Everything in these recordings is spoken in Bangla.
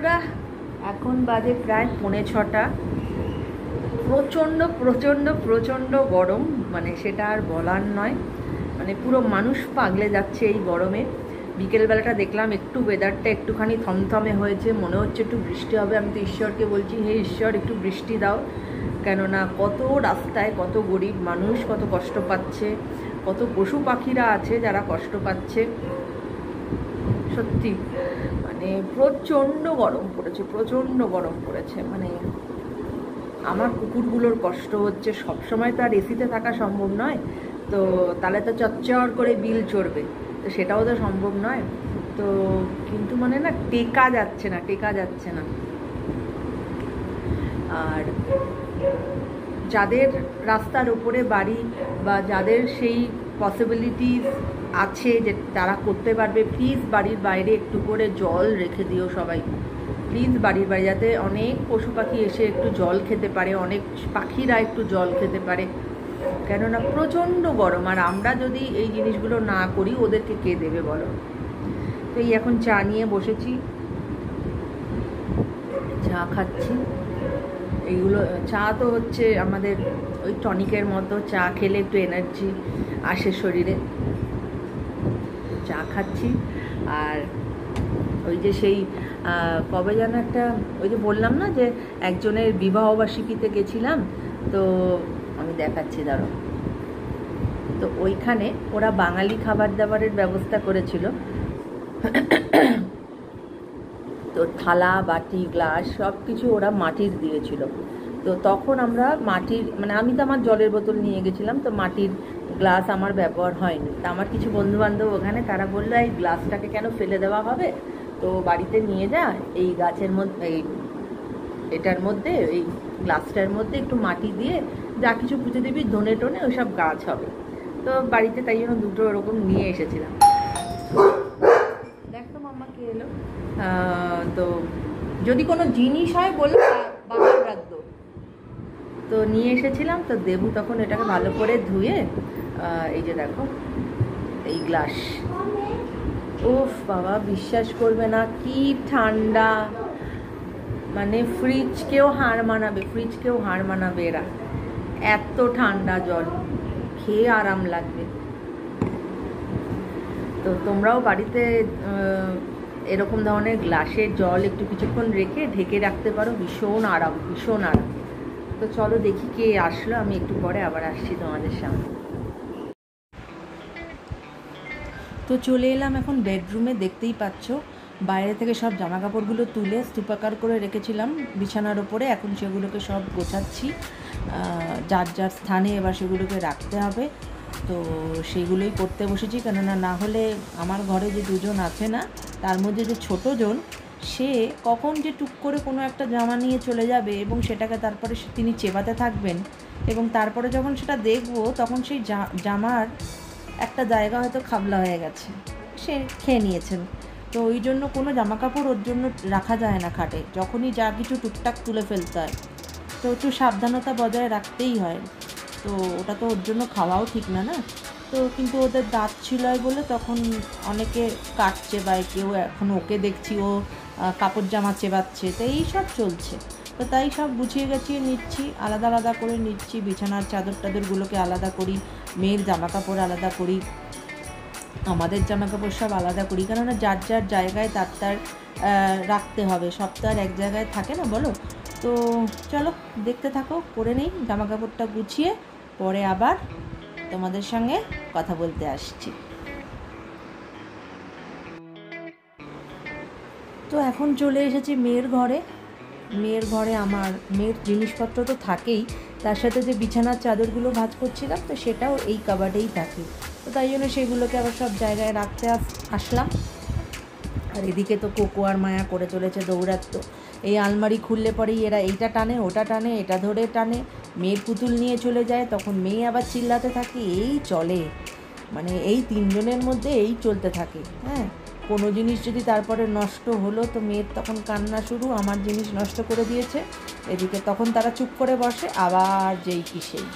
বন্ধুরা, এখন বাজে প্রায় পৌনে ছটা। প্রচণ্ড প্রচণ্ড প্রচণ্ড গরম মানে সেটা আর বলার নয়। মানে পুরো মানুষ পাগলে যাচ্ছে এই গরমে। বিকেলবেলাটা দেখলাম একটু ওয়েদারটা একটুখানি থমথমে হয়েছে, মনে হচ্ছে একটু বৃষ্টি হবে। আমি তো ঈশ্বরকে বলছি, হে ঈশ্বর, একটু বৃষ্টি দাও। কেননা কত রাস্তায় কত গরিব মানুষ কত কষ্ট পাচ্ছে, কত পশু পাখিরা আছে যারা কষ্ট পাচ্ছে। সত্যি। মানে প্রচণ্ড গরম পড়েছে, প্রচণ্ড গরম পড়েছে। মানে আমার কুকুরগুলোর কষ্ট হচ্ছে, সবসময় তো আর এসিতে থাকা সম্ভব নয়, তো তাহলে তো চচ্চর করে বিল চড়বে, তো সেটাও তো সম্ভব নয়। তো কিন্তু মানে না টেকা যাচ্ছে না, টেকা যাচ্ছে না। আর যাদের রাস্তার উপরে বাড়ি বা যাদের সেই পসিবিলিটিস আছে যে তারা করতে পারবে। প্লিজ বাড়ির বাইরে একটু করে জল রেখে দিও সবাই। প্লিজ বাড়ির বাইরে যাতে অনেক পশু পাখি এসে একটু জল খেতে পারে, অনেক পাখিরা একটু জল খেতে পারে। কেননা প্রচণ্ড গরম, আর আমরা যদি এই জিনিসগুলো না করি, ওদেরকে কে দেবে বলো? তো এই এখন চা নিয়ে বসেছি। চা খাচ্ছি। এইগুলো চা তো হচ্ছে আমাদের ওই টনিকের মতো চা খেলে একটু এনার্জি আসে শরীরে। চা খাচ্ছি। আর ওই যে সেই কবে যেন একটা, ওই যে বললাম না যে একজনের বিবাহবার্ষিকীতে গেছিলাম, তো আমি দেখাচ্ছি দাঁড়ো তো ওইখানে ওরা বাঙালি খাবার দাবারের ব্যবস্থা করেছিল। তো থালা, বাটি, গ্লাস সব কিছু ওরা মাটির দিয়েছিল। তো তখন আমরা মাটির মানে আমি তো আমার জলের বোতল নিয়ে গেছিলাম, তো মাটির গ্লাস আমার ব্যবহার হয়নি। তা আমার কিছু বন্ধু বান্ধব ওখানে, তারা বলল, এই গ্লাসটাকে কেন ফেলে দেওয়া হবে? তো বাড়িতে নিয়ে যা, এই গাছের মধ্যে, এই এটার মধ্যে, এই গ্লাসটার মধ্যে একটু মাটি দিয়ে যা কিছু পুজো দিবি, ধনে টনে ওইসব গাছ হবে। তো বাড়িতে তাই জন্য দুটো ওরকম নিয়ে এসেছিলাম। দেখতো মাম্মা কে এলো। তো যদি কোনো জিনিস হয় বলল বাবার রাখতো তো নিয়ে এসেছিলাম, তো দেবু তখন এটাকে ভালো করে ধুয়ে এই যে দেখো, এই গ্লাস। উফ, বাবা, বিশ্বাস করবে না, কি ঠান্ডা। মানে ফ্রিজকেও হাড় মানাবে, ফ্রিজকেও হার মানাবে এরা। এত ঠান্ডা জল, খেয়ে আরাম লাগবে। তো তোমরাও বাড়িতে এরকম ধরনের গ্লাসে জল একটু কিছুক্ষণ রেখে ঢেকে রাখতে পারো, ভীষণ আরাম ভীষণ আরাম। তো চলো দেখি কে আসলো, আমি একটু পরে আবার আসছি তোমাদের সামনে। তো চলে এলাম এখন বেডরুমে, দেখতেই পাচ্ছ। বাইরে থেকে সব জামা কাপড়গুলো তুলে স্তূপাকার করে রেখেছিলাম বিছানার ওপরে। এখন সেগুলোকে সব গোছাচ্ছি। যার যার স্থানে এবার সেগুলোকে রাখতে হবে। তো সেইগুলোই করতে বসেছি। কেননা না হলে আমার ঘরে যে দুজন আছে না, তার মধ্যে যে ছোটো জন, সে কখন যে টুক করে কোনো একটা জামা নিয়ে চলে যাবে এবং সেটাকে তারপরে তিনি চেবাতে থাকবেন এবং তারপরে যখন সেটা দেখব, তখন সেই জামার একটা জায়গা হয়তো খাবলা হয়ে গেছে। সে খেয়ে নিয়েছেন। তো ওই জন্য কোনো জামা কাপড় ওর জন্য রাখা যায় না খাটে। যখনই যা কিছু টুকটাক তুলে ফেলতে হয়। তো একটু সাবধানতা বজায় রাখতেই হয়। তো ওটা তো ওর জন্য খাওয়াও ঠিক না না? তো কিন্তু ওদের দাঁত ছিলয় বলে তখন অনেকে কাটছে বা কেউ এখন ওকে দেখছি ও কাপড় জামা চেবাচ্ছে, তো এই সব চলছে। তো তাই সব গুছিয়ে গেছিয়ে নিচ্ছি, আলাদা আলাদা করে নিচ্ছি, বিছানার চাদর টাদরগুলোকে আলাদা করি, মেয়ের জামা কাপড় আলাদা করি, আমাদের জামা কাপড় সব আলাদা করি, কেননা যার যার জায়গায় তার তার রাখতে হবে, সব তো আর এক জায়গায় থাকে না বলো? তো চলো দেখতে থাকো, করে নেই জামা কাপড়টা গুছিয়ে পরে আবার তোমাদের সঙ্গে কথা বলতে আসছি। তো এখন চলে এসেছি মেয়ের ঘরে। মেয়ের ঘরে আমার মেয়ের জিনিসপত্র তো থাকেই। তার সাথে যে বিছানার চাদরগুলো ভাজ করছিলাম, তো সেটাও এই কাবাডেই থাকে। তো তাই জন্য সেগুলোকে আবার সব জায়গায় রাখতে আসলাম। আর এদিকে তো কোকো আর মায়া করে চলেছে দৌড়াত্ম এই আলমারি খুললে পরেই এরা এইটা টানে, ওটা টানে, এটা ধরে টানে। মেয়ের পুতুল নিয়ে চলে যায়, তখন মেয়ে আবার চিল্লাতে থাকে, এই চলে। মানে এই তিনজনের মধ্যে এই চলতে থাকে হ্যাঁ? কোনো জিনিস যদি তারপরে নষ্ট হলো, তো মেয়ের তখন কান্না শুরু, আমার জিনিস নষ্ট করে দিয়েছে। এদিকে তখন তারা চুপ করে বসে, আবার যেই কি সেই।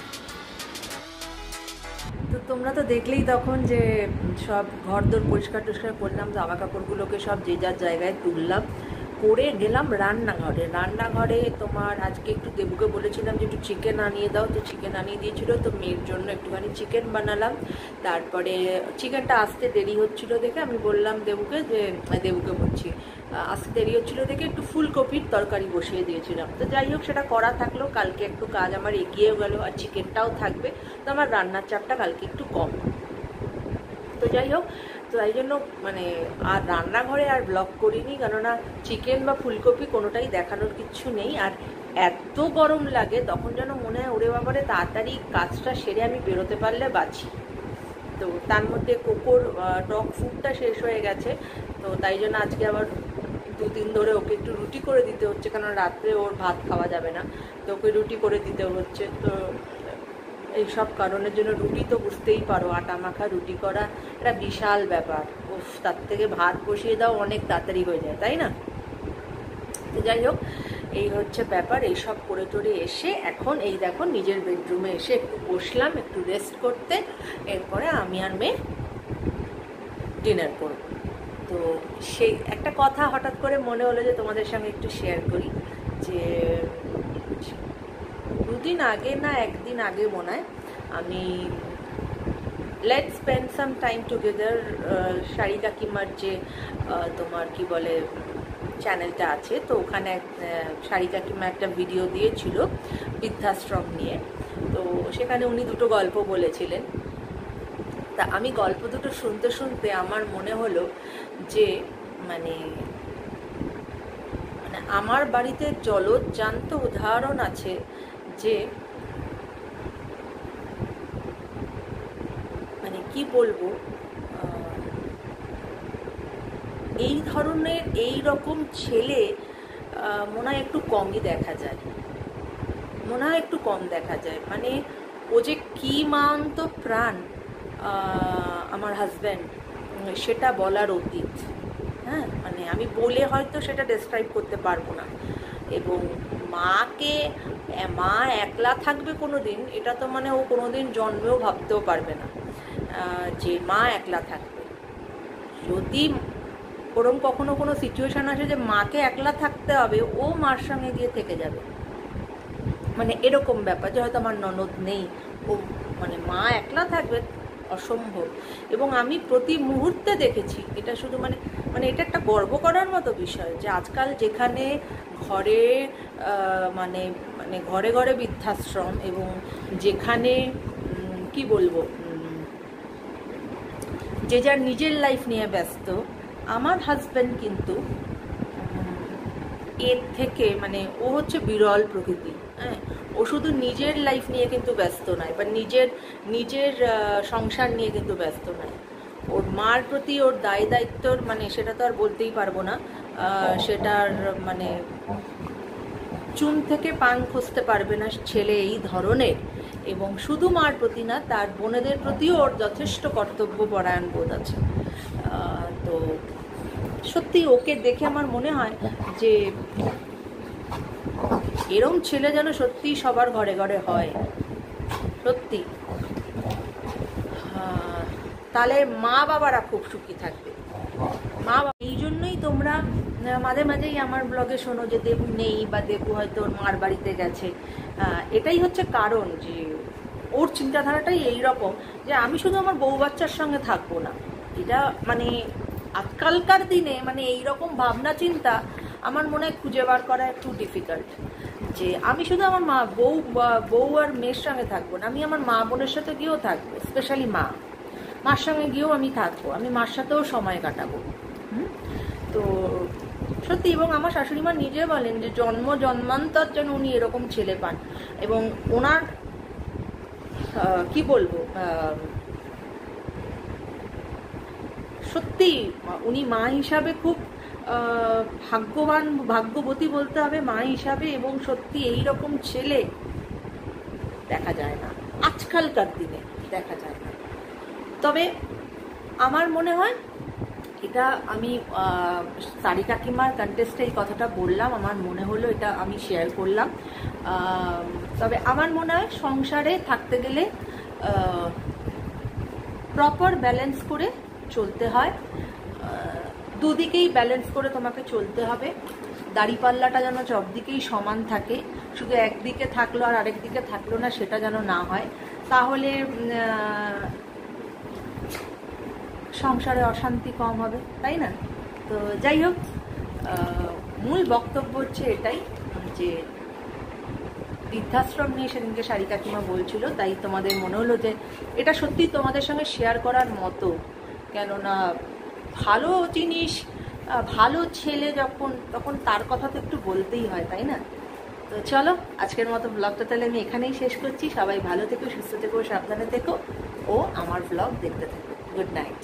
তো তোমরা তো দেখলেই তখন যে সব ঘর দোর পরিষ্কার টরিষ্কার করলাম জামা কাপড়গুলোকে সব যে যার জায়গায় তুললাম। করে গেলাম রান্নাঘরে। রান্নাঘরে তোমার আজকে একটু দেবুকে বলেছিলাম যে একটু চিকেন আনিয়ে দাও, তো চিকেন আনিয়ে দিয়েছিল, তো মেয়ের জন্য একটুখানি চিকেন বানালাম। তারপরে চিকেনটা আসতে দেরি হচ্ছিল দেখে আমি বললাম দেবুকে যে, দেবুকে বলছি আসতে দেরি হচ্ছিল দেখে একটু ফুলকপির তরকারি বসিয়ে দিয়েছিলাম। তো যাই হোক, সেটা করা থাকল, কালকে একটু কাজ আমার এগিয়েও গেল আর চিকেনটাও থাকবে, তো আমার রান্নার চাপটা কালকে একটু কম। তো যাই হোক তাই জন্য মানে আর রান্নাঘরে আর ব্লগ করিনি, কেননা চিকেন বা ফুলকপি কোনোটাই দেখানোর কিচ্ছু নেই। আর এত গরম লাগে, তখন যেন মনে হয়, ওরে বাবারে, তাড়াতাড়ি কাজটা সেরে আমি বেরোতে পারলে বাঁচি। তো তার মধ্যে কোকোর টক ফুডটা শেষ হয়ে গেছে। তো তাই জন্য আজকে আবার দুদিন ধরে ওকে একটু রুটি করে দিতে হচ্ছে কারণ রাত্রে ওর ভাত খাওয়া যাবে না। তো ওকে রুটি করে দিতে হচ্ছে। তো এইসব কারণের জন্য রুটি তো বুঝতেই পারো, আটা মাখা, রুটি করা একটা বিশাল ব্যাপার। উফ, তার থেকে ভাত বসিয়ে দাও, অনেক তাড়াতাড়ি হয়ে যায়, তাই না? তো যাই হোক, এই হচ্ছে ব্যাপার, এইসব করে টোরে এসে এখন এই দেখো নিজের বেডরুমে এসে একটু বসলাম, একটু রেস্ট করতে, এরপরে আমি আর মেয়ে ডিনার করব। তো সেই একটা কথা হঠাৎ করে মনে হলো যে তোমাদের সঙ্গে একটু শেয়ার করি, যে দুদিন আগে না, একদিন আগে মনে হয়, আমি let spend some time together sari কাকিমার যে তোমার কি বলে চ্যানেলটা আছে, তো ওখানে শাড়ি কাকিমা একটা ভিডিও দিয়েছিল বৃদ্ধাশ্রম নিয়ে। তো সেখানে উনি দুটো গল্প বলেছিলেন। তা আমি গল্প দুটো শুনতে শুনতে আমার মনে হলো যে মানে মানে আমার বাড়িতে জলজ্জান্ত উদাহরণ আছে যে মানে কি বলব এই ধরনের এই রকম ছেলে মনে হয় একটু কমই দেখা যায়। মনে হয় একটু কম দেখা যায়। মানে ও যে কী মান্ত প্রাণ আমার হাজব্যান্ড সেটা বলার অতীত। হ্যাঁ মানে আমি বলে হয়তো সেটা ডেসক্রাইব করতে পারব না। এবং মাকে, মা একলা থাকবে কোনো দিন এটা তো মানে ও কোনো দিন জন্মেও ভাবতেও পারবে না। যে মা একলা থাকবে। যদি ওরম কখনো কোনো সিচুয়েশান আসে যে মাকে একলা থাকতে হবে, ও মার সঙ্গে গিয়ে থেকে যাবে। মানে এরকম ব্যাপার, যে হয়তো আমার ননদ নেই, ও মানে মা একলা থাকবে, অসম্ভব। এবং আমি প্রতি মুহূর্তে দেখেছি, এটা শুধু মানে মানে এটা একটা গর্ব করার মতো বিষয় যে আজকাল যেখানে ঘরে মানে মানে ঘরে ঘরে বৃদ্ধাশ্রম এবং যেখানে কি বলব যে যার নিজের লাইফ নিয়ে ব্যস্ত, আমার হাজব্যান্ড কিন্তু এর থেকে মানে ও হচ্ছে বিরল প্রকৃতি হ্যাঁ? ও শুধু নিজের লাইফ নিয়ে কিন্তু ব্যস্ত নয়, বা নিজের নিজের সংসার নিয়ে কিন্তু ব্যস্ত নয়। ওর মার প্রতি ওর দায় দায়িত্বর মানে সেটা তো আর বলতেই পারব না সেটার মানে চুন থেকে পান খুঁজতে পারবে না ছেলে এই ধরনের। এবং শুধু মার প্রতি না, তার বোনেদের প্রতিও ওর যথেষ্ট কর্তব্য পরায়ণ বোধ আছে। তো সত্যি ওকে দেখে আমার মনে হয় যে এরম ছেলে যেন সত্যি সবার ঘরে ঘরে হয়। সত্যি। তাহলে মা বাবারা খুব সুখী থাকবে। মা বাবা, এই জন্যই তোমরা মাঝে মাঝেই আমার ব্লগে শোনো যে দেবু নেই বা দেবু হয়তো ওর মার বাড়িতে গেছে। এটাই হচ্ছে কারণ যে ওর চিন্তাধারাটাই এই রকম যে আমি শুধু আমার বউ বাচ্চার সঙ্গে থাকব না। এটা মানে আজকালকার দিনে মানে এই রকম ভাবনা চিন্তা আমার মনে হয় খুঁজে বার করা একটু ডিফিকাল্ট যে আমি শুধু আমার মা, বউ বউ আর মেয়ের সঙ্গে থাকব না, আমি আমার মা বোনের সাথে গিয়েও থাকব স্পেশালি মা। মার সঙ্গে গিয়েও আমি থাকব। আমি মার সাথেও সময় কাটাবো। তো সত্যি, এবং আমার শাশুড়ি মা নিজে বলেন যে জন্ম জন্মান্তর যেন উনি এরকম ছেলে পান। এবং ওনার কি বলব সত্যি, উনি মা হিসাবে খুব ভাগ্যবান, ভাগ্যবতী বলতে হবে মা হিসাবে, এবং সত্যি এই রকম ছেলে দেখা যায় না। আজকালকার দিনে দেখা যায় না। আমার মনে হয় এটা আমি সারি কাকিমার কন্টেস্টে এই কথাটা বললাম, আমার মনে হলো এটা আমি শেয়ার করলাম। তবে আমার মনে হয় সংসারে থাকতে গেলে প্রপার ব্যালেন্স করে চলতে হয়। দুদিকেই ব্যালেন্স করে তোমাকে চলতে হবে। দাড়িপাল্লাটা যেন সব দিকেই সমান থাকে, শুধু একদিকে থাকল আর আরেক দিকে থাকল না, সেটা যেন না হয়। তাহলে সংসারে অশান্তি কম হবে, তাই না? তো যাই হোক মূল বক্তব্য হচ্ছে এটাই যে বৃদ্ধাশ্রম নিয়ে সেদিনকে শাড়ি কাকিমা বলছিল, তাই তোমাদের মনে হলো যে এটা সত্যি তোমাদের সঙ্গে শেয়ার করার মতো। কেননা ভালো জিনিস ভালো ছেলে যখন, তখন তার কথা তো একটু বলতেই হয়, তাই না? তো চলো, আজকের মতো ব্লগটা তাহলে আমি এখানেই শেষ করছি। সবাই ভালো থেকো, সুস্থ থেকো, সাবধানে থেকো, ও আমার ব্লগ দেখতে থেকো। Good night